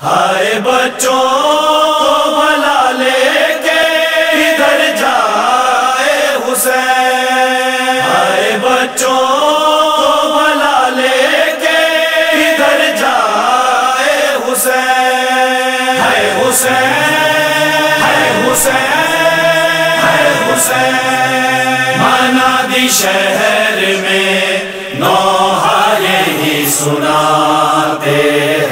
ہائے بچوں بلا لے کے ادھر جائے حسین۔ ہائے بچوں بلا لے کے ادھر جائے حسین۔ ہے حسین ہے حسین ہے حسین۔ مانا دی شہر میں نوحہ یہی سناتے ہیں۔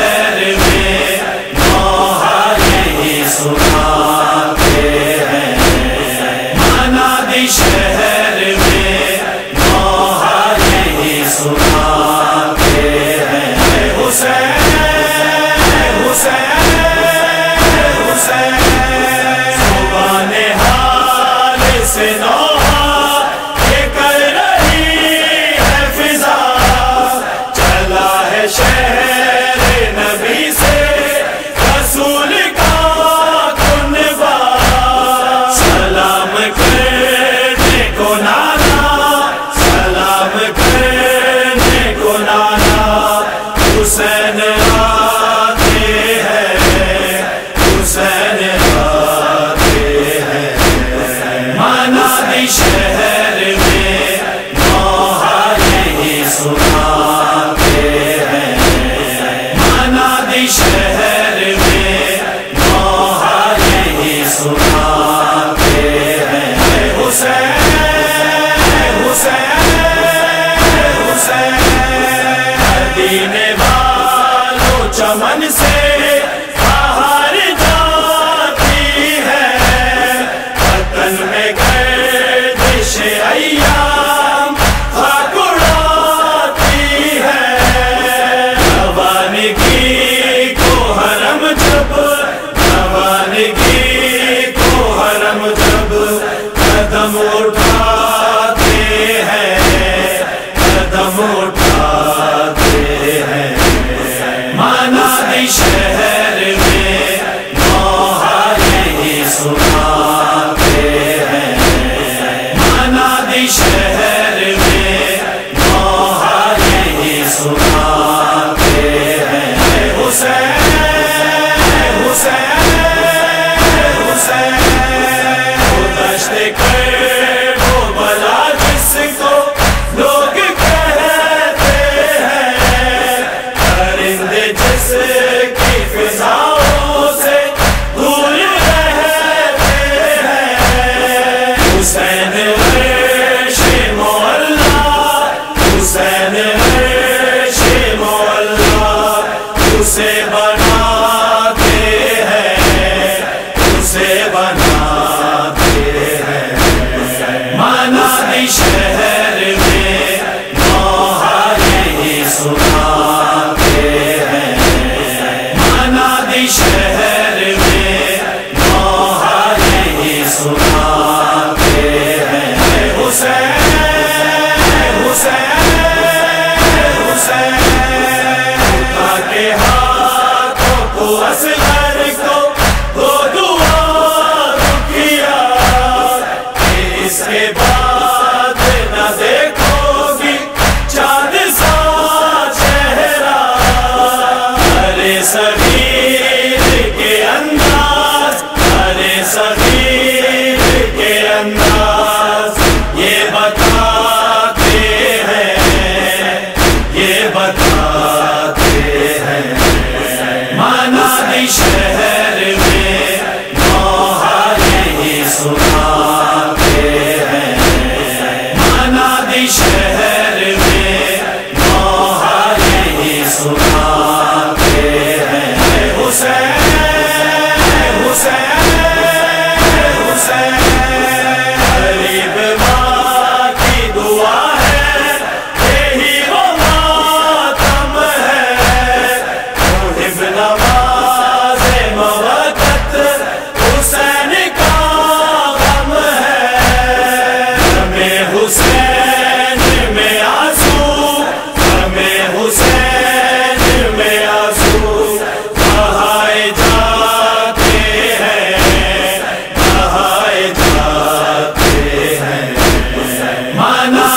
حسین آتے ہیں حسین آتے ہیں۔ مانا شہر میں سناتے ہیں۔ مانا شہر میں سے۔ Everybody enxerga.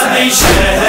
نہیں شہر